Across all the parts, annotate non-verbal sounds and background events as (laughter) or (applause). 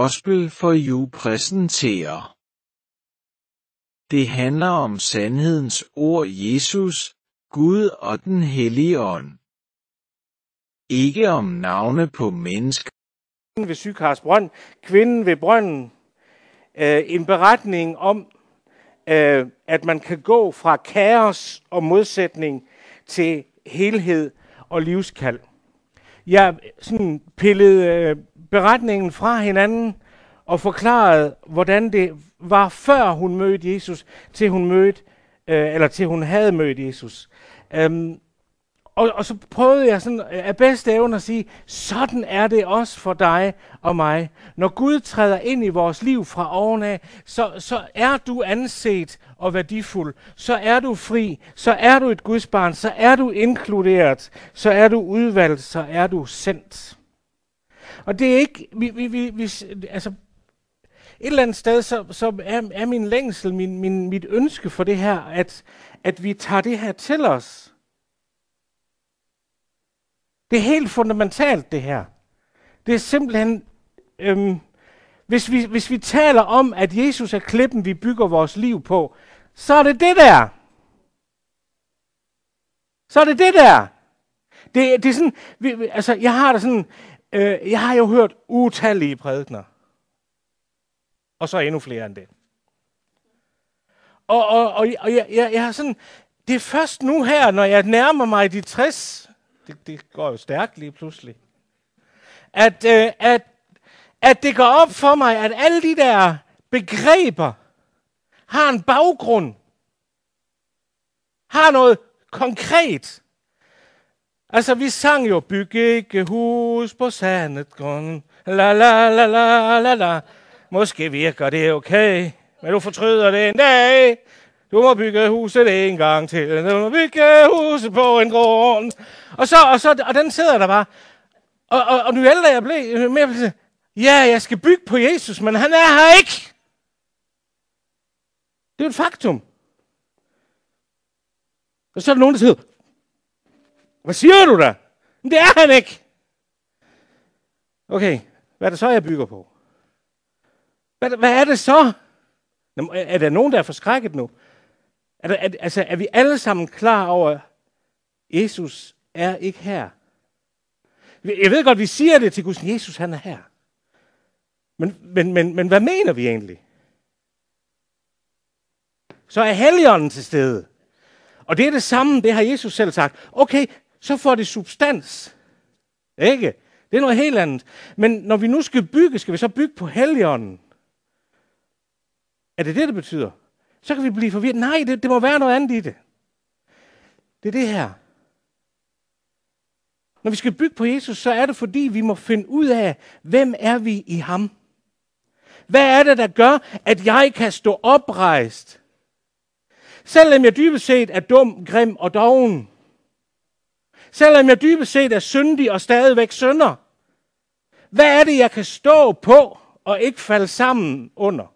Gospel for You præsenterer. Det handler om sandhedens ord Jesus, Gud og den hellige ånd. Ikke om navne på mennesker. ved Sygekars Brønd, kvinden ved brønden, øh, en beretning om, øh, at man kan gå fra kaos og modsætning til helhed og livskald. Jeg sådan pillede øh, beretningen fra hinanden og forklarede, hvordan det var før hun mødte Jesus, til hun mødte, øh, eller til hun havde mødt Jesus. Øhm, og, og så prøvede jeg sådan øh, af bedste evne at sige, sådan er det også for dig og mig. Når Gud træder ind i vores liv fra oven af, så, så er du anset og værdifuld. Så er du fri. Så er du et Guds barn. Så er du inkluderet. Så er du udvalgt. Så er du sendt. Og det er ikke, vi, vi, vi, vi, altså, et eller andet sted, så, så er, er min længsel, min, min, mit ønske for det her, at, at vi tager det her til os. Det er helt fundamentalt, det her. Det er simpelthen, øhm, hvis, vi, hvis vi taler om, at Jesus er klippen, vi bygger vores liv på, så er det det der. Så er det det der. Det, det er sådan, vi, altså jeg har det sådan, øh, jeg har jo hørt utallige prædikner. Og så endnu flere end det. Og, og, og, og jeg, jeg, jeg har sådan, det er først nu her, når jeg nærmer mig de 60, det, det går jo stærkt lige pludselig. At, øh, at, at det går op for mig, at alle de der begreber har en baggrund. Har noget konkret. Altså, vi sang jo, byg ikke hus på sandet grund. La la la la la la. Måske virker det okay, men du fortryder det en dag. Du må bygge huset en gang til. Du må bygge huset på en grund. Og, så, og, så, og den sidder der bare. Og, og, og nu ældre jeg blev, øh, mere blev ja, jeg skal bygge på Jesus, men han er her ikke. Det er et faktum. Og så er der nogen, der siger, hvad siger du da? Det er han ikke. Okay, hvad er det så, jeg bygger på? Hvad, hvad er det så? Er der nogen, der er forskrækket nu? Er, der, er, altså, er vi alle sammen klar over, at Jesus er ikke her? Jeg ved godt, vi siger det til Gud, Jesus han er her. Men, men, men, men hvad mener vi egentlig? Så er Helligånden til stede. Og det er det samme, det har Jesus selv sagt. Okay, så får det substans. Ikke? Det er noget helt andet. Men når vi nu skal bygge, skal vi så bygge på Helligånden. Er det det, det betyder? Så kan vi blive forvirret. Nej, det, det må være noget andet i det. Det er det her. Når vi skal bygge på Jesus, så er det fordi, vi må finde ud af, hvem er vi i ham? Hvad er det, der gør, at jeg kan stå oprejst? Selvom jeg dybest set er dum, grim og doven. Selvom jeg dybest set er syndig og stadigvæk synder. Hvad er det, jeg kan stå på og ikke falde sammen under?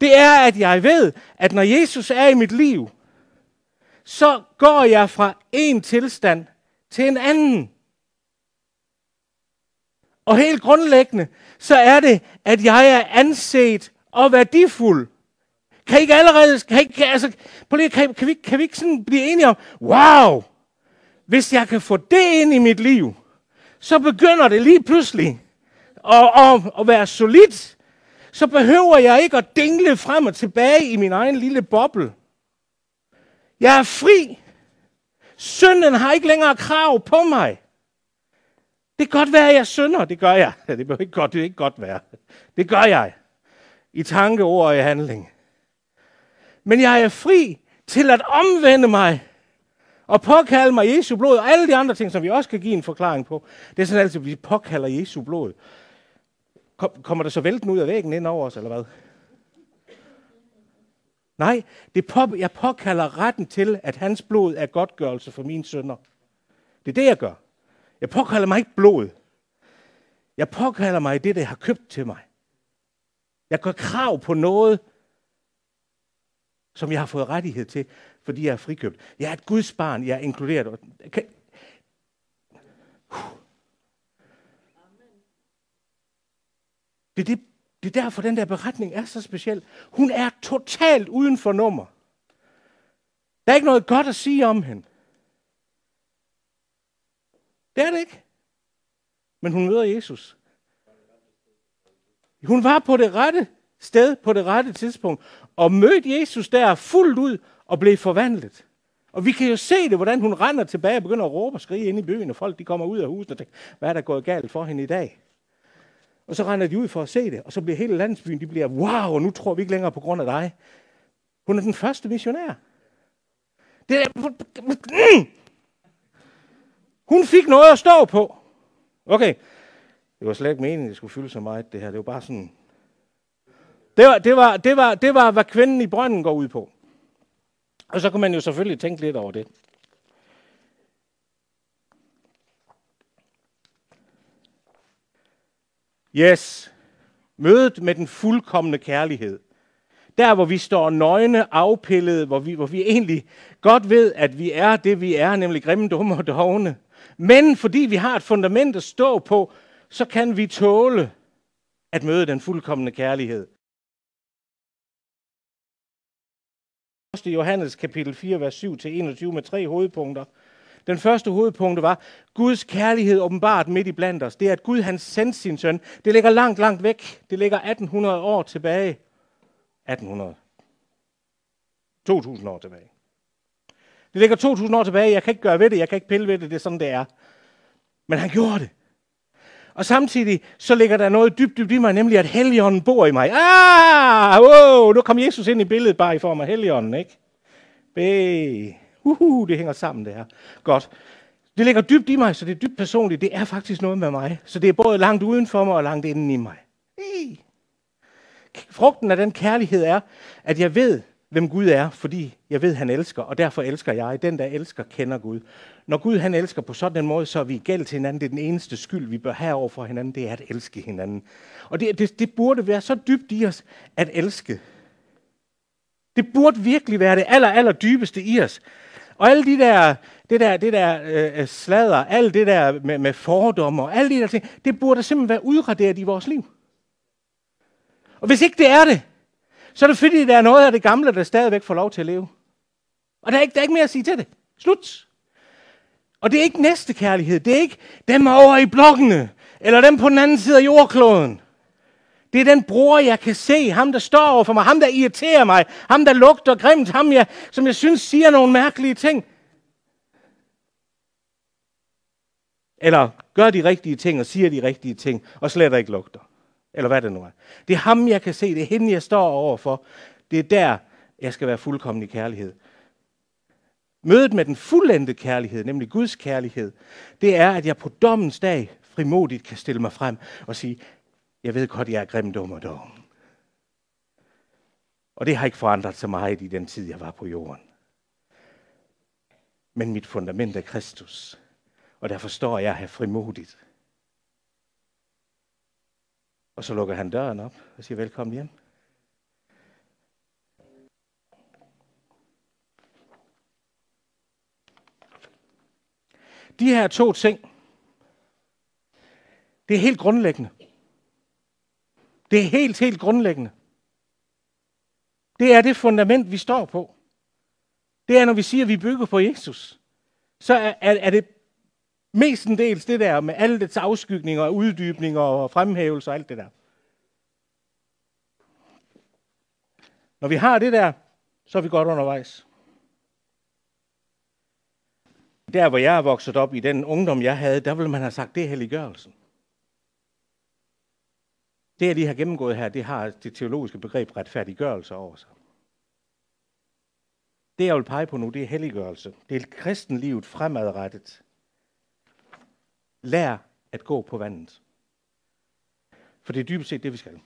det er, at jeg ved, at når Jesus er i mit liv, så går jeg fra en tilstand til en anden. Og helt grundlæggende, så er det, at jeg er anset og værdifuld. Kan I ikke allerede, kan I, kan, altså, kan, kan, kan, vi, kan vi ikke sådan blive enige om, wow, hvis jeg kan få det ind i mit liv, så begynder det lige pludselig at, at, at være solidt så behøver jeg ikke at dingle frem og tilbage i min egen lille boble. Jeg er fri. Synden har ikke længere krav på mig. Det kan godt være, at jeg synder. Det gør jeg. (laughs) Det behøver ikke godt, det ikke godt være. Det gør jeg. I tanke, ord og i handling. Men jeg er fri til at omvende mig og påkalde mig Jesu blod og alle de andre ting, som vi også kan give en forklaring på. Det er sådan altid, at vi påkalder Jesu blod. Kommer der så vælten ud af væggen ind over os, eller hvad? Nej, det på, jeg påkalder retten til, at hans blod er godtgørelse for mine sønder. Det er det, jeg gør. Jeg påkalder mig ikke blod. Jeg påkalder mig det, der har købt til mig. Jeg gør krav på noget, som jeg har fået rettighed til, fordi jeg er frikøbt. Jeg er et Guds barn, jeg er inkluderet. Kan, Det er, det, det er derfor, den der beretning er så speciel. Hun er totalt uden for nummer. Der er ikke noget godt at sige om hende. Det er det ikke. Men hun møder Jesus. Hun var på det rette sted på det rette tidspunkt og mødte Jesus der fuldt ud og blev forvandlet. Og vi kan jo se det, hvordan hun render tilbage og begynder at råbe og skrige ind i byen, og folk de kommer ud af huset og tænker, hvad er der gået galt for hende i dag? Og så render de ud for at se det, og så bliver hele landsbyen, de bliver, wow, nu tror vi ikke længere på grund af dig. Hun er den første missionær. Det er, hun fik noget at stå på. Okay, det var slet ikke meningen, at det skulle fylde så meget, det her. Det var bare sådan... Det var, det var, det var, det var hvad kvinden i brønden går ud på. Og så kan man jo selvfølgelig tænke lidt over det. Yes. Mødet med den fuldkommende kærlighed. Der, hvor vi står nøgne, afpillede, hvor vi, hvor vi egentlig godt ved, at vi er det, vi er, nemlig grimme, dumme og dogne. Men fordi vi har et fundament at stå på, så kan vi tåle at møde den fuldkommende kærlighed. Johannes kapitel 4, vers 7-21 med tre hovedpunkter. Den første hovedpunkt var, Guds kærlighed åbenbart midt i blandt os. Det er, at Gud han sendte sin søn. Det ligger langt, langt væk. Det ligger 1800 år tilbage. 1800. 2000 år tilbage. Det ligger 2000 år tilbage. Jeg kan ikke gøre ved det. Jeg kan ikke pille ved det. Det er sådan, det er. Men han gjorde det. Og samtidig så ligger der noget dybt, dybt i mig, nemlig at Helligånden bor i mig. Ah, wow, nu kom Jesus ind i billedet bare i form af Helligånden, ikke? Bæh. Uhuh, det hænger sammen det her. Godt. Det ligger dybt i mig, så det er dybt personligt. Det er faktisk noget med mig. Så det er både langt uden for mig og langt inden i mig. Frugten af den kærlighed er, at jeg ved, hvem Gud er, fordi jeg ved, han elsker, og derfor elsker jeg. Den, der elsker, kender Gud. Når Gud han elsker på sådan en måde, så er vi gæld til hinanden. Det er den eneste skyld, vi bør have over for hinanden, det er at elske hinanden. Og det, det, det burde være så dybt i os at elske. Det burde virkelig være det aller, aller dybeste i os. Og alle de der, det der, det der øh, øh slader, alt det der med, med fordomme og alle de der ting, det burde simpelthen være udraderet i vores liv. Og hvis ikke det er det, så er det fordi, der er noget af det gamle, der stadigvæk får lov til at leve. Og der er ikke, der er ikke mere at sige til det. Slut. Og det er ikke næste kærlighed. Det er ikke dem over i blokkene, eller dem på den anden side af jordkloden. Det er den bror, jeg kan se. Ham, der står over for mig. Ham, der irriterer mig. Ham, der lugter grimt. Ham, jeg, som jeg synes siger nogle mærkelige ting. Eller gør de rigtige ting og siger de rigtige ting, og slet ikke lugter. Eller hvad det nu er. Det er ham, jeg kan se. Det er hende, jeg står overfor. Det er der, jeg skal være fuldkommen i kærlighed. Mødet med den fuldendte kærlighed, nemlig Guds kærlighed, det er, at jeg på dommens dag frimodigt kan stille mig frem og sige, jeg ved godt, jeg er grim, dum og dum. Og det har ikke forandret så meget i den tid, jeg var på jorden. Men mit fundament er Kristus. Og derfor står jeg her frimodigt. Og så lukker han døren op og siger, velkommen hjem. De her to ting, det er helt grundlæggende. Det er helt, helt grundlæggende. Det er det fundament, vi står på. Det er, når vi siger, at vi bygger på Jesus. Så er, er, er det mestendels det der med alle dets afskygninger og uddybninger og fremhævelser og alt det der. Når vi har det der, så er vi godt undervejs. Der, hvor jeg er vokset op i den ungdom, jeg havde, der ville man have sagt, det er helliggørelsen. Det, jeg lige har gennemgået her, det har det teologiske begreb retfærdiggørelse over sig. Det, jeg vil pege på nu, det er helliggørelse. Det er kristenlivet fremadrettet. Lær at gå på vandet. For det er dybest set det, vi skal.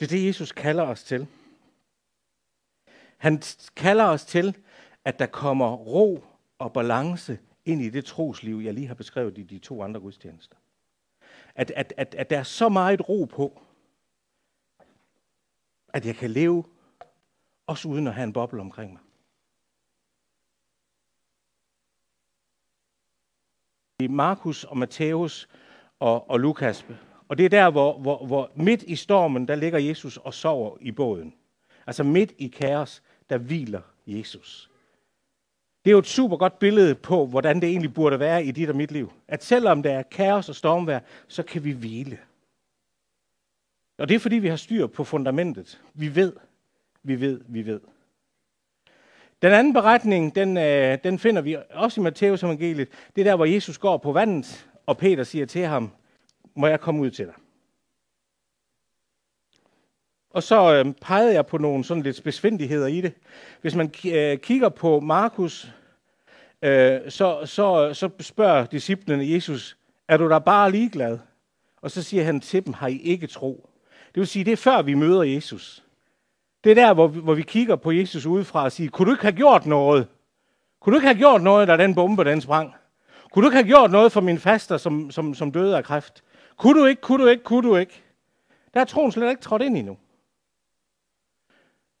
Det er det, Jesus kalder os til. Han kalder os til, at der kommer ro og balance ind i det trosliv, jeg lige har beskrevet i de to andre gudstjenester. At, at, at, at der er så meget ro på, at jeg kan leve også uden at have en boble omkring mig. Markus og Matthæus og, og Lukas Og det er der, hvor, hvor, hvor midt i stormen, der ligger Jesus og sover i båden. Altså midt i kaos, der hviler Jesus. Det er jo et super godt billede på, hvordan det egentlig burde være i dit og mit liv. At selvom der er kaos og stormvær, så kan vi hvile. Og det er fordi, vi har styr på fundamentet. Vi ved, vi ved, vi ved. Den anden beretning, den, øh, den finder vi også i Matteus evangeliet. Det er der, hvor Jesus går på vandet, og Peter siger til ham, må jeg komme ud til dig? Og så øh, pegede jeg på nogle sådan lidt besvindigheder i det. Hvis man øh, kigger på Markus, øh, så, så, så spørger disciplene Jesus, er du da bare ligeglad? Og så siger han til dem, har I ikke tro? Det vil sige, det er før vi møder Jesus. Det er der, hvor vi, hvor vi kigger på Jesus udefra og siger, kunne du ikke have gjort noget? Kunne du ikke have gjort noget, da den bombe den sprang? Kunne du ikke have gjort noget for min faster, som, som, som døde af kræft? Kunne du ikke, kunne du ikke, kunne du ikke? Der er troen slet ikke trådt ind endnu.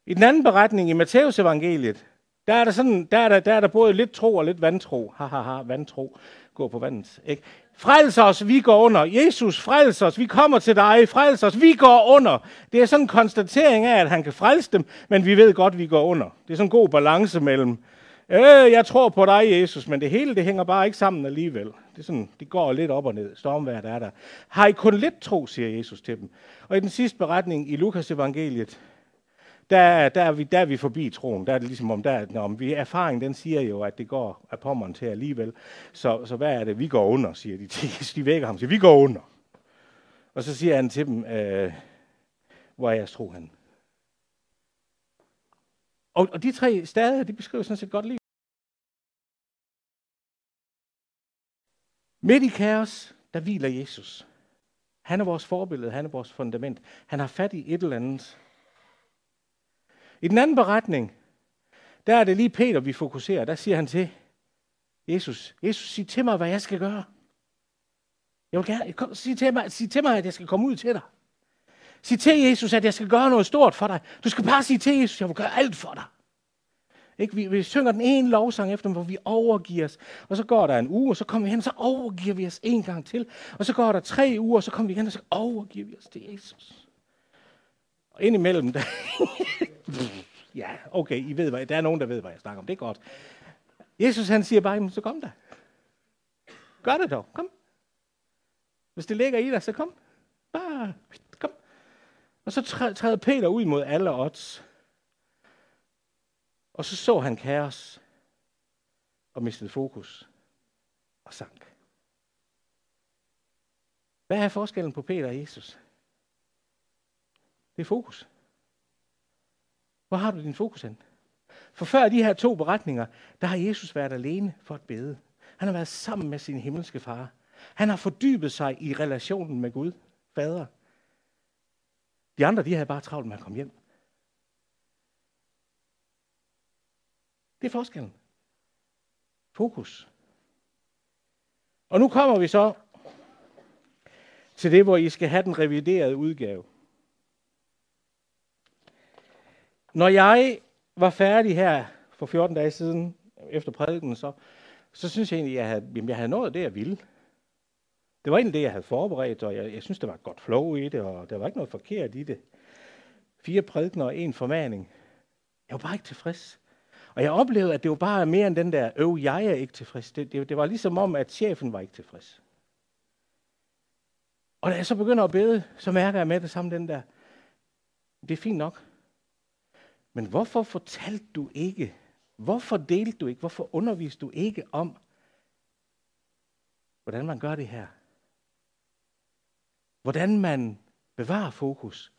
I den anden beretning i Matteus evangeliet, der er der, sådan, der, er der, der er der både lidt tro og lidt vantro. Ha, ha, ha, vantro. Gå på vandet. Ikke? Frels os, vi går under. Jesus, frels os, vi kommer til dig. Frels os, vi går under. Det er sådan en konstatering af, at han kan frelse dem, men vi ved godt, vi går under. Det er sådan en god balance mellem, øh, jeg tror på dig, Jesus, men det hele det hænger bare ikke sammen alligevel. Det, er sådan, det går lidt op og ned. Stormværet er der. Har I kun lidt tro, siger Jesus til dem. Og i den sidste beretning i Lukas evangeliet, der, der, er vi, der er vi forbi troen. Der er det ligesom om, der, når vi, erfaring den siger jo, at det går af pommeren til alligevel. Så, så hvad er det? Vi går under, siger de. De, vækker ham, siger, vi går under. Og så siger han til dem, øh, hvor er jeres tro han? Og, og de tre steder, de beskriver sådan set godt liv. Midt i kaos, der hviler Jesus. Han er vores forbillede, han er vores fundament. Han har fat i et eller andet, i den anden beretning, der er det lige Peter, vi fokuserer. Der siger han til Jesus, Jesus, sig til mig, hvad jeg skal gøre. Jeg vil gerne, kom, sig, til mig, sig til mig, at jeg skal komme ud til dig. Sig til Jesus, at jeg skal gøre noget stort for dig. Du skal bare sige til Jesus, at jeg vil gøre alt for dig. Ikke? Vi, vi synger den ene lovsang efter, dem, hvor vi overgiver os. Og så går der en uge, og så kommer vi hen, og så overgiver vi os en gang til. Og så går der tre uger, og så kommer vi hen, og så overgiver vi os til Jesus. Og indimellem, der, (laughs) ja, okay, I ved, hvad, der er nogen, der ved, hvad jeg snakker om. Det er godt. Jesus han siger bare, så kom der. Gør det dog. Kom. Hvis det ligger i dig, så kom. Bare kom. Og så træder Peter ud mod alle odds. Og så så han kaos og mistede fokus og sank. Hvad er forskellen på Peter og Jesus? Det er fokus. Hvor har du din fokus hen? For før de her to beretninger, der har Jesus været alene for at bede. Han har været sammen med sin himmelske far. Han har fordybet sig i relationen med Gud, fader. De andre, de havde bare travlt med at komme hjem. Det er forskellen. Fokus. Og nu kommer vi så til det, hvor I skal have den reviderede udgave. Når jeg var færdig her for 14 dage siden, efter prædiken, så, så synes jeg egentlig, at jeg havde, jamen, jeg havde nået det, jeg ville. Det var egentlig det, jeg havde forberedt, og jeg, jeg synes, det var et godt flow i det, og der var ikke noget forkert i det. Fire prædikener og en formaning. Jeg var bare ikke tilfreds. Og jeg oplevede, at det var bare mere end den der, øv, jeg er ikke tilfreds. Det, det, det var ligesom om, at chefen var ikke tilfreds. Og da jeg så begynder at bede, så mærker jeg med det samme den der, det er fint nok. Men hvorfor fortalte du ikke, hvorfor delte du ikke, hvorfor underviste du ikke om, hvordan man gør det her? Hvordan man bevarer fokus,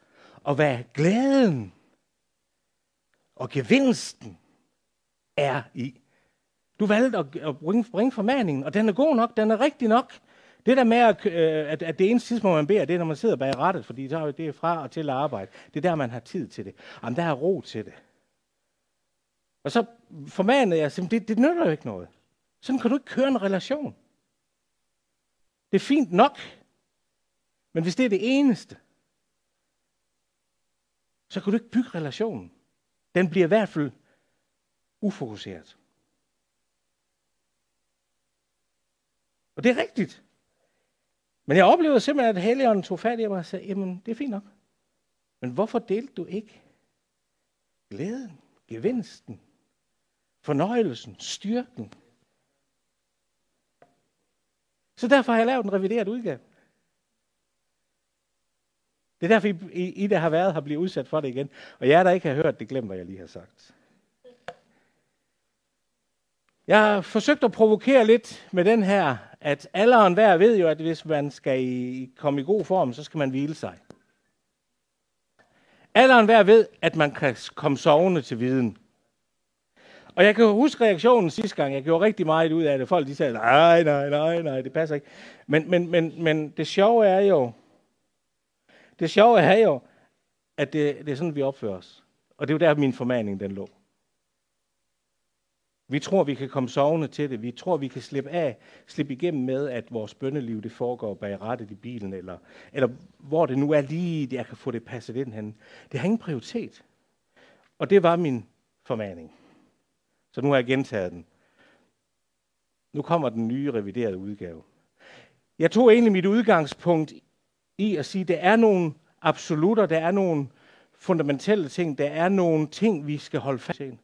og hvad glæden og gevinsten er i. Du valgte at bringe, formaningen, og den er god nok, den er rigtig nok. Det der med, at, øh, at, at det eneste tidspunkt, man beder, det er, når man sidder bag rattet, fordi så er det fra og til at arbejde. Det er der, man har tid til det. Jamen, der er ro til det. Og så formanede jeg, at det, det nytter jo ikke noget. Sådan kan du ikke køre en relation. Det er fint nok. Men hvis det er det eneste, så kan du ikke bygge relationen. Den bliver i hvert fald ufokuseret. Og det er rigtigt. Men jeg oplevede simpelthen, at Helligånden tog fat i mig og sagde, jamen, det er fint nok. Men hvorfor delte du ikke glæden, gevinsten, fornøjelsen, styrken? Så derfor har jeg lavet en revideret udgave. Det er derfor, I, I der har været, har blivet udsat for det igen. Og jeg der ikke har hørt det, glem hvad jeg lige har sagt. Jeg har forsøgt at provokere lidt med den her, at alle og enhver ved jo, at hvis man skal i, komme i god form, så skal man hvile sig. Alle og enhver ved, at man kan komme sovende til viden. Og jeg kan huske reaktionen sidste gang. Jeg gjorde rigtig meget ud af det. Folk de sagde, nej, nej, nej, nej, det passer ikke. Men, men, men, men det sjove er jo, det sjove er jo, at det, det er sådan, vi opfører os. Og det er jo der, min formaning den lå. Vi tror, vi kan komme sovende til det. Vi tror, vi kan slippe af, slippe igennem med, at vores bønneliv det foregår bag rettet i bilen, eller, eller hvor det nu er lige, jeg kan få det passet ind hen. Det har ingen prioritet. Og det var min formaning. Så nu har jeg gentaget den. Nu kommer den nye reviderede udgave. Jeg tog egentlig mit udgangspunkt i at sige, at der er nogle absolutter, der er nogle fundamentale ting, der er nogle ting, vi skal holde fast i.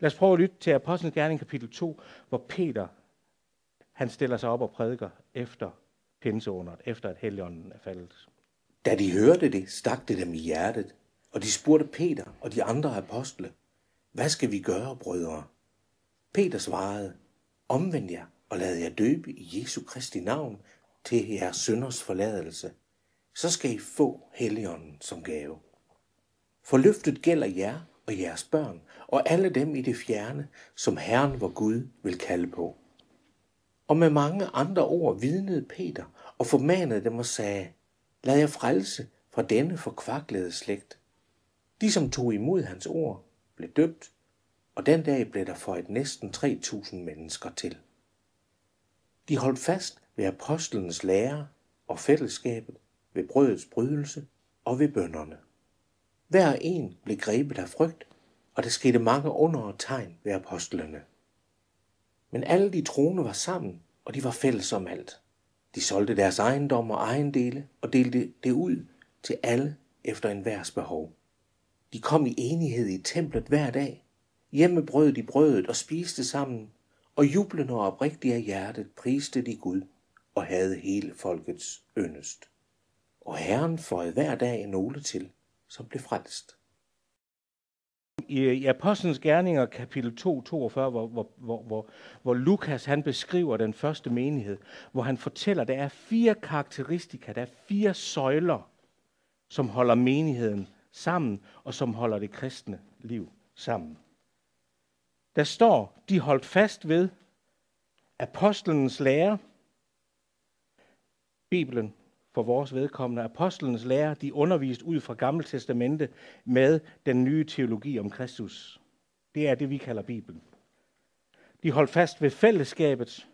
Lad os prøve at lytte til Apostlenes Gerning kapitel 2, hvor Peter han stiller sig op og prædiker efter pinseunderet, efter at helligånden er faldet. Da de hørte det, stak det dem i hjertet, og de spurgte Peter og de andre apostle, hvad skal vi gøre, brødre? Peter svarede, omvend jer og lad jer døbe i Jesu Kristi navn til jeres sønders forladelse. Så skal I få Helligånden som gave. For løftet gælder jer og jeres børn og alle dem i det fjerne, som Herren vor Gud vil kalde på. Og med mange andre ord vidnede Peter og formanede dem og sagde, lad jer frelse fra denne forkvaklede slægt. De, som tog imod hans ord, blev døbt, og den dag blev der for et næsten 3.000 mennesker til. De holdt fast ved apostlenes lære og fællesskabet, ved brødets brydelse og ved bønderne. Hver en blev grebet af frygt, og der skete mange under og tegn ved apostlene. Men alle de troende var sammen, og de var fælles om alt. De solgte deres ejendom og ejendele og delte det ud til alle efter enhvers behov. De kom i enighed i templet hver dag. Hjemme brød de brødet og spiste sammen, og jublende og oprigtigt af hjertet priste de Gud og havde hele folkets yndest. Og Herren føjede hver dag nogle til, som blev frelst. I, i Apostlenes Gerninger, kapitel 2, 42, hvor, hvor, hvor, hvor, hvor Lukas han beskriver den første menighed, hvor han fortæller, at der er fire karakteristika, der er fire søjler, som holder menigheden sammen, og som holder det kristne liv sammen. Der står, de holdt fast ved apostlenes lære, Bibelen for vores vedkommende, apostlenes lære, de undervist ud fra Gamle Testamente med den nye teologi om Kristus. Det er det, vi kalder Bibelen. De holdt fast ved fællesskabet.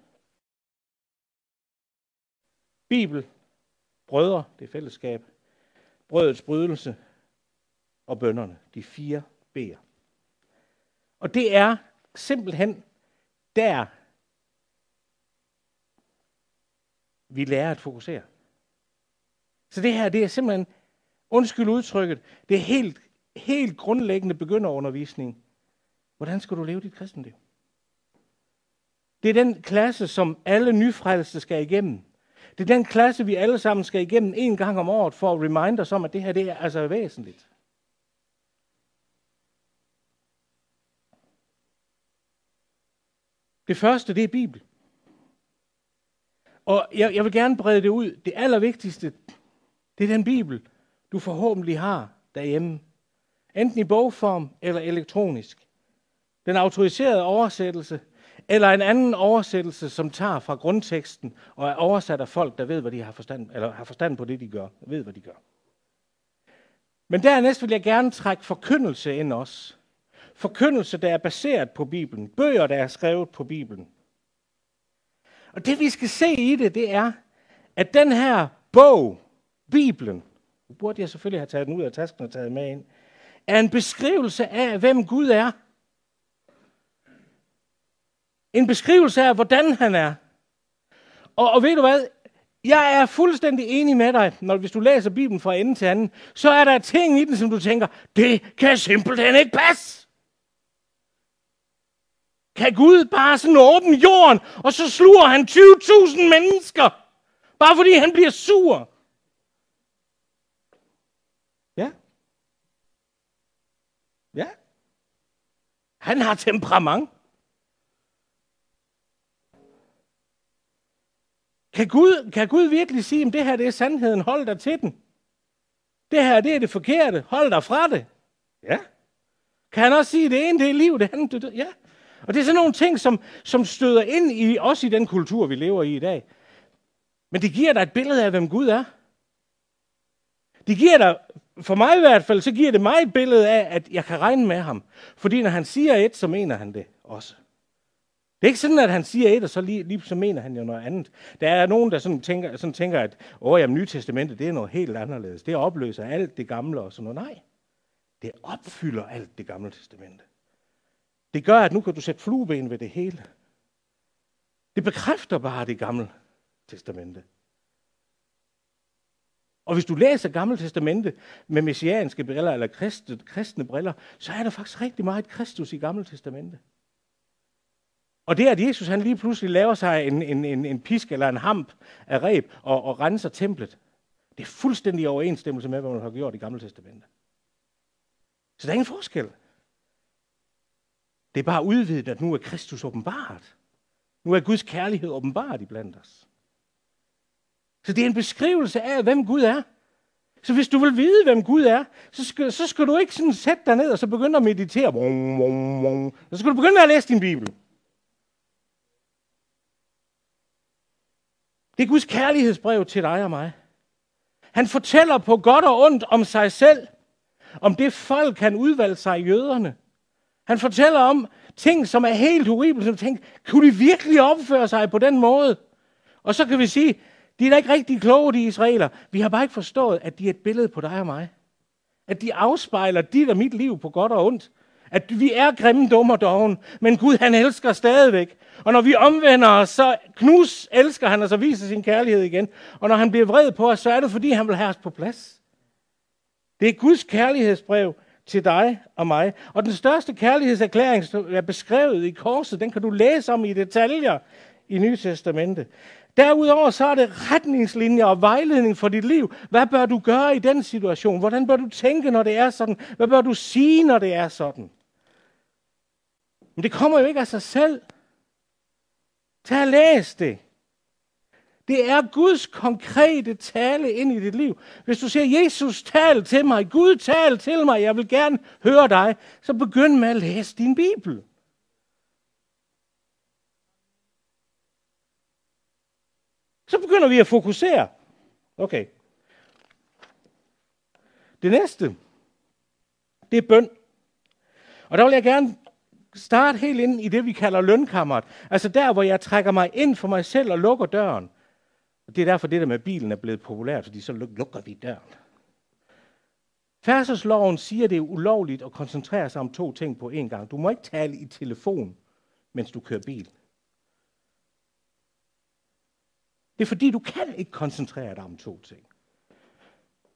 Bibel, brødre, det er fællesskab, brødets brydelse, og bønderne. De fire B'er. Og det er simpelthen der, vi lærer at fokusere. Så det her, det er simpelthen, undskyld udtrykket, det er helt, helt grundlæggende begynderundervisning. Hvordan skal du leve dit kristenliv? Det er den klasse, som alle nyfrelste skal igennem. Det er den klasse, vi alle sammen skal igennem en gang om året for at remind os om, at det her det er altså væsentligt. Det første, det er Bibel. Og jeg, jeg vil gerne brede det ud. Det allervigtigste, det er den Bibel, du forhåbentlig har derhjemme. Enten i bogform eller elektronisk. Den autoriserede oversættelse, eller en anden oversættelse, som tager fra grundteksten og er oversat af folk, der ved, hvad de har forstand, eller har forstand på det, de gør, ved, hvad de gør. Men dernæst vil jeg gerne trække forkyndelse ind også. Forkyndelse, der er baseret på Bibelen. Bøger, der er skrevet på Bibelen. Og det vi skal se i det, det er, at den her bog, Bibelen, nu burde jeg selvfølgelig have taget den ud af tasken og taget med ind, er en beskrivelse af, hvem Gud er. En beskrivelse af, hvordan han er. Og, og ved du hvad? jeg er fuldstændig enig med dig, når hvis du læser Bibelen fra ende til anden, så er der ting i den, som du tænker, det kan simpelthen ikke passe. Kan Gud bare sådan åbne jorden, og så sluger han 20.000 mennesker, bare fordi han bliver sur? Ja. Ja. Han har temperament. Kan Gud, kan Gud virkelig sige, at det her det er sandheden, hold dig til den? Det her det er det forkerte, hold dig fra det. Ja. Kan han også sige, at det ene det er liv, det andet det er Ja. Og det er sådan nogle ting, som, som støder ind i os i den kultur, vi lever i i dag. Men det giver dig et billede af, hvem Gud er. Det giver dig, for mig i hvert fald, så giver det mig et billede af, at jeg kan regne med ham. Fordi når han siger et, så mener han det også. Det er ikke sådan, at han siger et, og så lige, lige så mener han jo noget andet. Der er nogen, der sådan tænker, sådan tænker at Åh, jamen, Nye Testamentet, det er noget helt anderledes. Det opløser alt det gamle og sådan noget. Nej, det opfylder alt det gamle testamente. Det gør, at nu kan du sætte flueben ved det hele. Det bekræfter bare det gamle testamente. Og hvis du læser Gamle Testamente med messianske briller eller kristne, kristne briller, så er der faktisk rigtig meget Kristus i Gamle Testamente. Og det, at Jesus han lige pludselig laver sig en, en, en, en pisk eller en hamp af reb og, og renser templet, det er fuldstændig i overensstemmelse med, hvad man har gjort i Gamle Testamente. Så der er ingen forskel. Det er bare udvidet, at nu er Kristus åbenbart. Nu er Guds kærlighed åbenbart i blandt os. Så det er en beskrivelse af, hvem Gud er. Så hvis du vil vide, hvem Gud er, så skal, så skal du ikke sådan sætte dig ned og så begynde at meditere. Så skal du begynde at læse din Bibel. Det er Guds kærlighedsbrev til dig og mig. Han fortæller på godt og ondt om sig selv, om det folk, han udvalgte sig jøderne. Han fortæller om ting, som er helt horrible, som tænker, kunne de virkelig opføre sig på den måde? Og så kan vi sige, de er da ikke rigtig kloge, de israeler. Vi har bare ikke forstået, at de er et billede på dig og mig. At de afspejler dit og mit liv på godt og ondt. At vi er grimme, dumme og doven, men Gud han elsker stadigvæk. Og når vi omvender os, så knus elsker han os og viser sin kærlighed igen. Og når han bliver vred på os, så er det fordi, han vil have os på plads. Det er Guds kærlighedsbrev til dig og mig. Og den største kærlighedserklæring, som er beskrevet i korset, den kan du læse om i detaljer i Nye Testamente. Derudover så er det retningslinjer og vejledning for dit liv. Hvad bør du gøre i den situation? Hvordan bør du tænke, når det er sådan? Hvad bør du sige, når det er sådan? Men det kommer jo ikke af sig selv. Tag og læs det. Det er Guds konkrete tale ind i dit liv. Hvis du siger, Jesus, tal til mig, Gud, tal til mig, jeg vil gerne høre dig, så begynd med at læse din Bibel. Så begynder vi at fokusere. Okay. Det næste, det er bøn. Og der vil jeg gerne starte helt ind i det, vi kalder lønkammeret. Altså der, hvor jeg trækker mig ind for mig selv og lukker døren. Og det er derfor, det der med bilen er blevet populært, fordi så lukker vi døren. Færdselsloven siger, at det er ulovligt at koncentrere sig om to ting på én gang. Du må ikke tale i telefon, mens du kører bil. Det er fordi, du kan ikke koncentrere dig om to ting.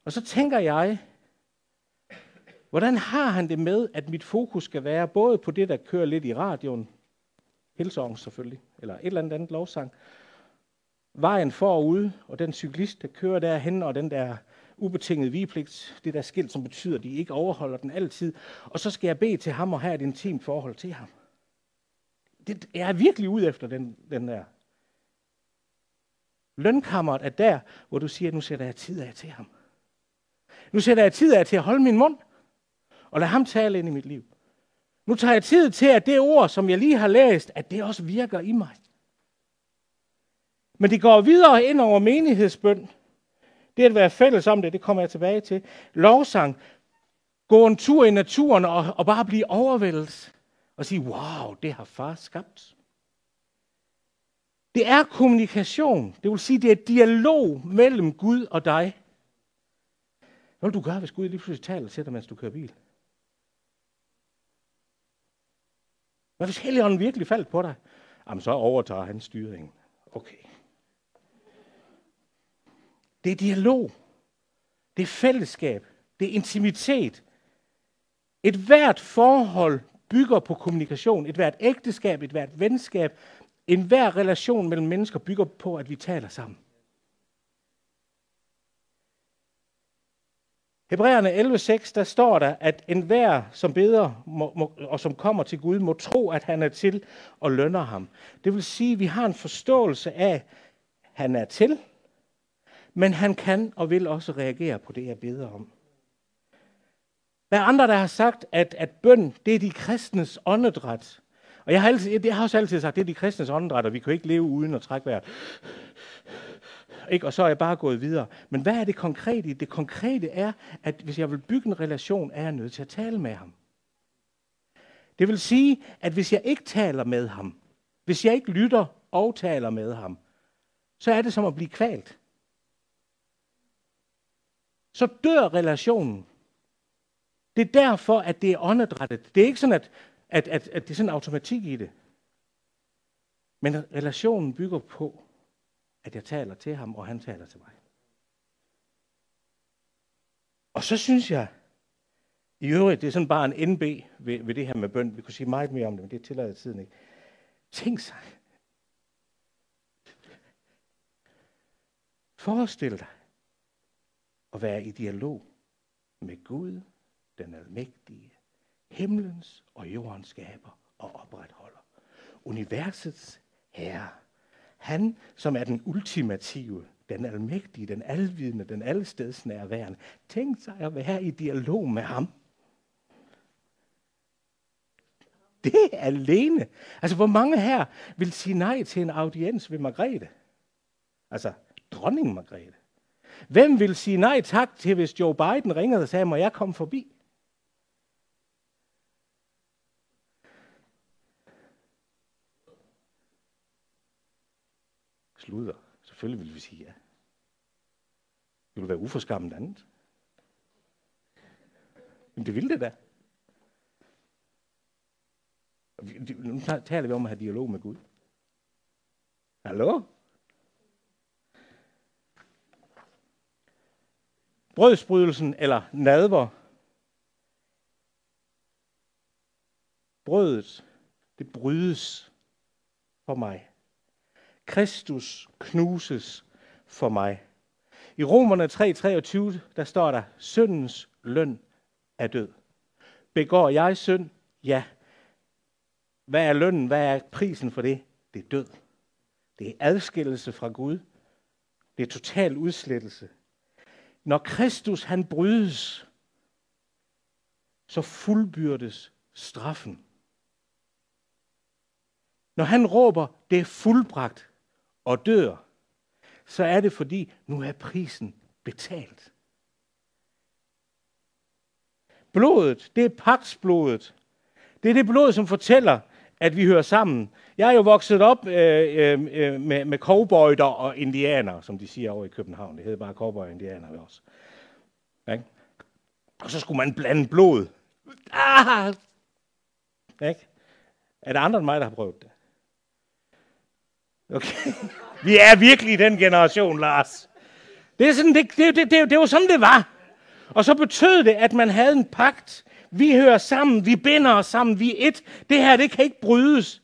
Og så tænker jeg, hvordan har han det med, at mit fokus skal være både på det, der kører lidt i radioen, Hillsong selvfølgelig, eller et eller andet andet lovsang, vejen forude, og den cyklist, der kører derhen, og den der ubetinget vigepligt, det der skilt, som betyder, at de ikke overholder den altid. Og så skal jeg bede til ham og have et intimt forhold til ham. Det, jeg er virkelig ude efter den, den der Lønkammeret er der, hvor du siger, nu sætter jeg tid af til ham. Nu sætter jeg tid af til at holde min mund, og lade ham tale ind i mit liv. Nu tager jeg tid til, at det ord, som jeg lige har læst, at det også virker i mig. Men det går videre ind over menighedsbøn. Det at være fælles om det, det kommer jeg tilbage til. Lovsang. Gå en tur i naturen og, og bare blive overvældet. Og sige, wow, det har far skabt. Det er kommunikation. Det vil sige, det er dialog mellem Gud og dig. Hvad vil du gøre, hvis Gud lige pludselig taler til dig, mens du kører bil? Hvad hvis Helligånden virkelig faldt på dig? Jamen, så overtager han styringen. Okay. Det er dialog. Det er fællesskab. Det er intimitet. Et hvert forhold bygger på kommunikation. Et hvert ægteskab, et hvert venskab, en hver relation mellem mennesker bygger på, at vi taler sammen. Hebræerne 11.6, der står der, at enhver, som beder må, må, og som kommer til Gud, må tro, at han er til og lønner ham. Det vil sige, at vi har en forståelse af, at han er til, men han kan og vil også reagere på det, jeg beder om. Der er andre, der har sagt, at, at bøn, det er de kristnes åndedræt. Og jeg har, altid, jeg har også altid sagt, det er de kristnes åndedræt, og vi kan ikke leve uden at trække vejret. Ikke? Og så er jeg bare gået videre. Men hvad er det konkrete? Det konkrete er, at hvis jeg vil bygge en relation, er jeg nødt til at tale med ham. Det vil sige, at hvis jeg ikke taler med ham, hvis jeg ikke lytter og taler med ham, så er det som at blive kvalt. Så dør relationen. Det er derfor, at det er åndedrættet. Det er ikke sådan, at, at, at, at det er sådan en automatik i det. Men relationen bygger på, at jeg taler til ham, og han taler til mig. Og så synes jeg, i øvrigt, det er sådan bare en NB ved, ved det her med bøn. Vi kunne sige meget mere om det, men det tillader tiden ikke. Tænk sig. Forestil dig at være i dialog med Gud, den almægtige, himlens og jordens skaber og opretholder. Universets herre. Han, som er den ultimative, den almægtige, den alvidende, den allestedsnærværende. Tænk sig at være i dialog med ham. Det alene. Altså, hvor mange her vil sige nej til en audiens ved Margrethe? Altså, dronning Margrethe. Hvem vil sige nej tak til, hvis Joe Biden ringede og sagde, må jeg komme forbi? Sludder. Selvfølgelig vil vi sige ja. Vil være uforskammet andet? Men det ville det da. Nu taler vi om at have dialog med Gud. Hallo? Brødsbrydelsen eller nadver. Brødet, det brydes for mig. Kristus knuses for mig. I Romerne 3:23, der står der, syndens løn er død. Begår jeg synd? Ja. Hvad er lønnen? Hvad er prisen for det? Det er død. Det er adskillelse fra Gud. Det er total udslettelse. Når Kristus han brydes, så fuldbyrdes straffen. Når han råber, det er fuldbragt, og dør, så er det fordi, nu er prisen betalt. Blodet, det er paksblodet. Det er det blod, som fortæller, at vi hører sammen. Jeg er jo vokset op øh, øh, øh med, med cowboyder og indianer, som de siger over i København. Det hedder bare cowboy og indianer også. Ikke? Og så skulle man blande blod. Ah! Ikke? Er der andre end mig, der har prøvet det? Okay. (laughs) Vi er virkelig den generation, Lars. Det, er sådan, det, det, det, det, det var sådan, det var. Og så betød det, at man havde en pagt. Vi hører sammen, vi binder os sammen, vi er et. Det her, det kan ikke brydes.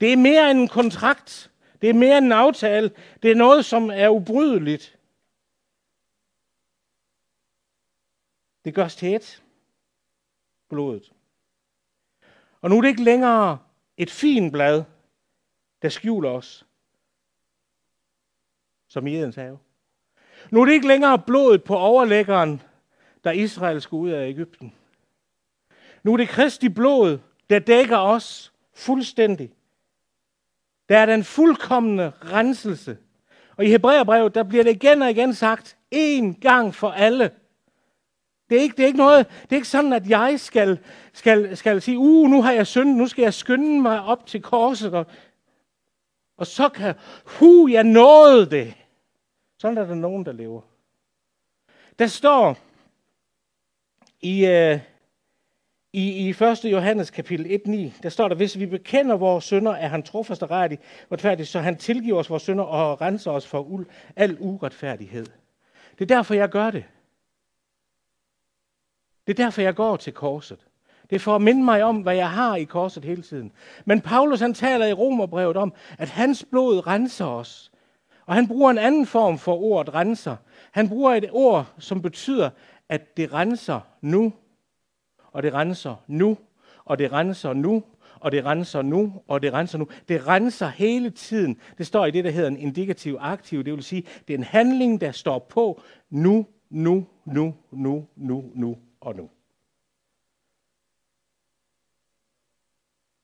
Det er mere end en kontrakt. Det er mere end en aftale. Det er noget, som er ubrydeligt. Det gørs til et. Blodet. Og nu er det ikke længere et fint blad, der skjuler os som i Edens have. Nu er det ikke længere blodet på overlæggeren, der Israel skulle ud af Ægypten. Nu er det Kristi blod, der dækker os fuldstændig. Der er den fuldkommende renselse. Og i Hebræerbrevet, der bliver det igen og igen sagt, en gang for alle. Det er ikke, det er ikke noget, det er ikke sådan, at jeg skal, skal, skal sige, uh, nu har jeg syndet, nu skal jeg skynde mig op til korset, og, og så kan, hu, jeg nåede det. Sådan er der nogen, der lever. Der står i, øh, i, i 1. Johannes kapitel 1.9, der står der, hvis vi bekender vores synder, er han trofast og rettig, retfærdig, så han tilgiver os vores synder og renser os for ul, al uretfærdighed. Det er derfor, jeg gør det. Det er derfor, jeg går til korset. Det er for at minde mig om, hvad jeg har i korset hele tiden. Men Paulus han taler i Romerbrevet om, at hans blod renser os. Og han bruger en anden form for ordet renser. Han bruger et ord, som betyder, at det renser nu, og det renser nu, og det renser nu, og det renser nu, og det renser nu. Det renser hele tiden. Det står i det, der hedder en indikativ aktiv. Det vil sige, det er en handling, der står på nu, nu, nu, nu, nu, nu og nu.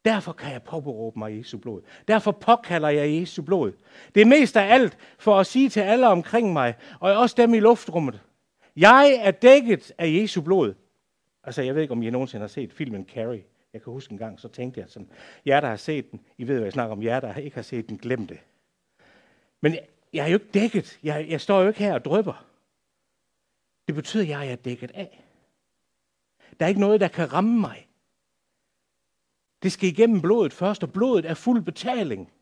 Derfor kan jeg påberåbe mig Jesu blod. Derfor påkalder jeg Jesu blod. Det er mest af alt for at sige til alle omkring mig, og også dem i luftrummet, jeg er dækket af Jesu blod. Altså, jeg ved ikke, om I nogensinde har set filmen Carrie. Jeg kan huske en gang, så tænkte jeg sådan, jer, der har set den, I ved, hvad jeg snakker om, jer, der ikke har set den, glem det. Men jeg, jeg er jo ikke dækket. Jeg, jeg står jo ikke her og drøber. Det betyder, at jeg er dækket af. Der er ikke noget, der kan ramme mig. Det skal igennem blodet først, og blodet er fuld betaling.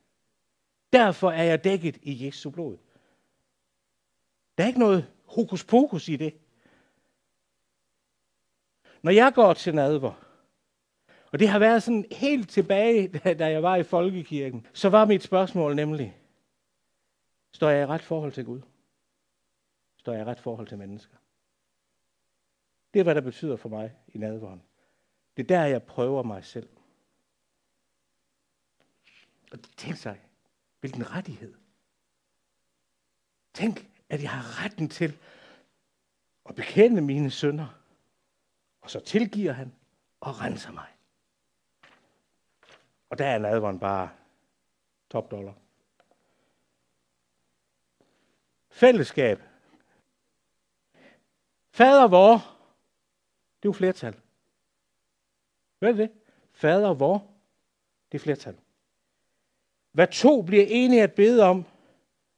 Derfor er jeg dækket i Jesu blod. Der er ikke noget hokus pokus i det. Når jeg går til nadver, og det har været sådan helt tilbage, (laughs) da jeg var i folkekirken, så var mit spørgsmål nemlig, står jeg i ret forhold til Gud? Står jeg i ret forhold til mennesker? Det er, hvad der betyder for mig i nadveren. Det er der, jeg prøver mig selv. Og tænk sig, hvilken rettighed. Tænk, at jeg har retten til at bekende mine sønder. Og så tilgiver han og renser mig. Og der er nadveren bare top dollar. Fællesskab. Fader vor, det er jo flertal. Hvad er det? Fader vor, det er flertal. Hvad to bliver enige at bede om,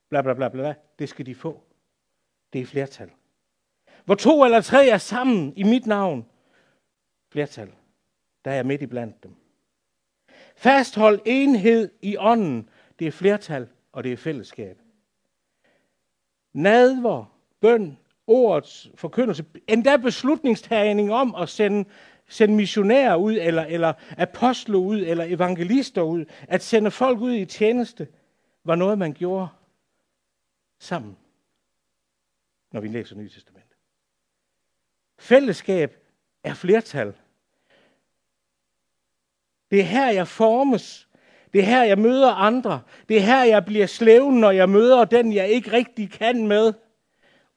bla bla bla bla, det skal de få. Det er flertal. Hvor to eller tre er sammen i mit navn, flertal, der er jeg midt i blandt dem. Fasthold enhed i ånden, det er flertal, og det er fællesskab. Nadver, bøn, ordets forkyndelse, endda beslutningstagning om at sende sende missionærer ud, eller, eller apostler ud, eller evangelister ud, at sende folk ud i tjeneste, var noget, man gjorde sammen, når vi læser Nye Testament. Fællesskab er flertal. Det er her, jeg formes. Det er her, jeg møder andre. Det er her, jeg bliver slæven, når jeg møder den, jeg ikke rigtig kan med.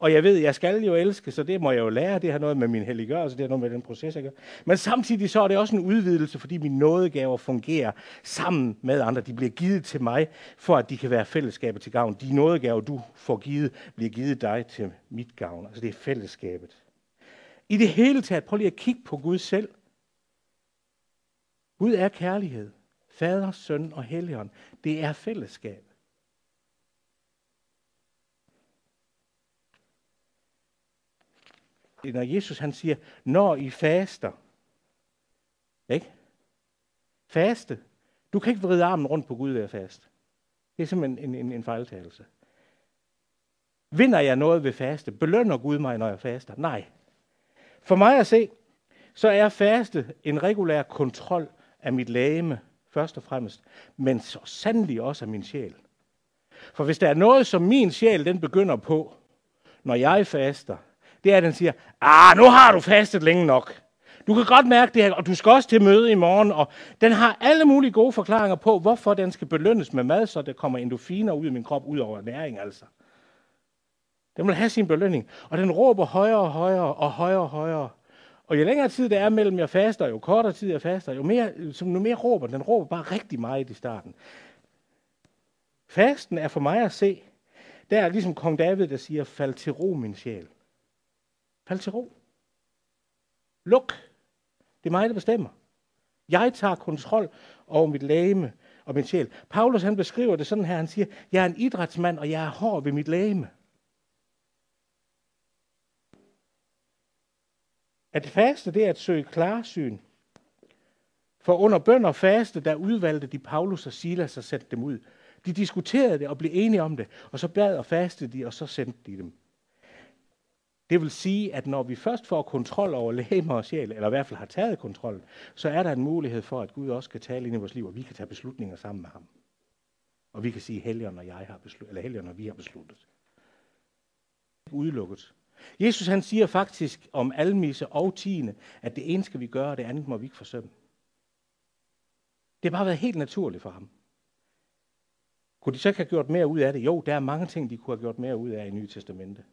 Og jeg ved, jeg skal jo elske, så det må jeg jo lære. Det har noget med min helliggørelse, det har noget med den proces, jeg gør. Men samtidig så er det også en udvidelse, fordi mine nådegaver fungerer sammen med andre. De bliver givet til mig, for at de kan være fællesskaber til gavn. De nådegaver, du får givet, bliver givet dig til mit gavn. Altså det er fællesskabet. I det hele taget, prøv lige at kigge på Gud selv. Gud er kærlighed. Fader, søn og helligånd. Det er fællesskab. Når Jesus han siger, når I faster. Ikke? Faste. Du kan ikke vride armen rundt på Gud ved at faste. Det er simpelthen en, en, en fejltagelse. Vinder jeg noget ved faste? Belønner Gud mig, når jeg faster? Nej. For mig at se, så er faste en regulær kontrol af mit lægeme, først og fremmest, men så sandelig også af min sjæl. For hvis der er noget, som min sjæl den begynder på, når jeg faster, det er, at den siger, ah, nu har du fastet længe nok. Du kan godt mærke det her, og du skal også til møde i morgen. Og den har alle mulige gode forklaringer på, hvorfor den skal belønnes med mad, så der kommer endofiner ud i min krop, ud over næring altså. Den vil have sin belønning, og den råber højere og højere og højere og højere. Og jo længere tid der er mellem jeg faster, jo kortere tid jeg faster, jo mere, som nu mere råber den. råber bare rigtig meget i starten. Fasten er for mig at se, der er ligesom kong David, der siger, fald til ro, min sjæl. Fald til ro. Luk. Det er mig, der bestemmer. Jeg tager kontrol over mit lægeme og min sjæl. Paulus han beskriver det sådan her. Han siger, jeg er en idrætsmand, og jeg er hård ved mit lægeme. At faste, det er at søge klarsyn. For under bøn og faste, der udvalgte de Paulus og Silas og sendte dem ud. De diskuterede det og blev enige om det, og så bad og fastede de, og så sendte de dem. Det vil sige, at når vi først får kontrol over lægemer og sjæl, eller i hvert fald har taget kontrol, så er der en mulighed for, at Gud også kan tale ind i vores liv, og vi kan tage beslutninger sammen med ham. Og vi kan sige, helgen og jeg har besluttet, eller helgen og vi har besluttet. Udelukket. Jesus han siger faktisk om almisse og tiende, at det ene skal vi gøre, og det andet må vi ikke forsømme. Det har bare været helt naturligt for ham. Kunne de så ikke have gjort mere ud af det? Jo, der er mange ting, de kunne have gjort mere ud af i Nye Testamente.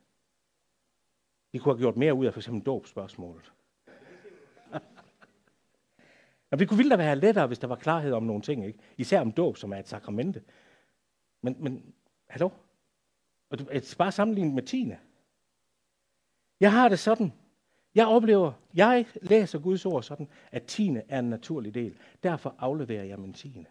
Vi kunne have gjort mere ud af for eksempel dåbspørgsmålet. Og (laughs) vi kunne ville da være lettere, hvis der var klarhed om nogle ting. Ikke? Især om dåb, som er et sakramente. Men, men hallo? Og det er bare sammenlignet med tiende. Jeg har det sådan. Jeg oplever, jeg læser Guds ord sådan, at tiende er en naturlig del. Derfor afleverer jeg min tiende.